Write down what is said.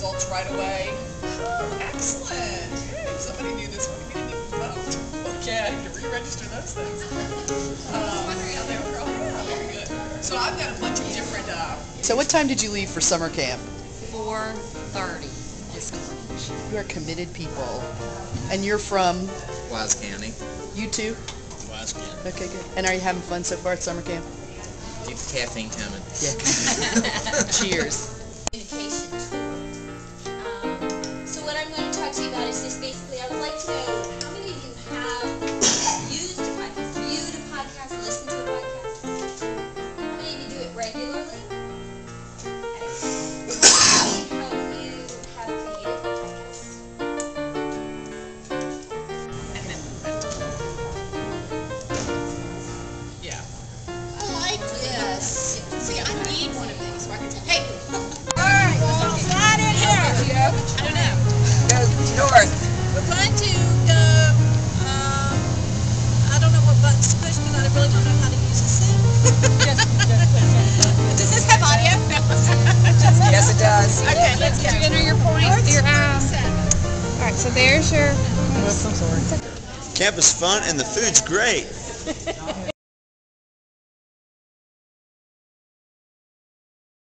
results right away, excellent. Somebody knew this one. We didn't even vote. Okay, I to re-register those things. Um. So I've got a bunch of different, uh, So what time did you leave for summer camp? Four thirty is college. You are committed people. And you're from, Wise County. you too? Wise County. Okay, good. And are you having fun so far at summer camp? Keep the caffeine coming. Yeah. Cheers. Don't know what buttons to push because I really don't know how to use this thing. Does this have audio? Yes, it does. Okay, let's go. Did you enter your points? Your, um, all right, so there's your Whoops, I'm sorry. Camp is fun and the food's great.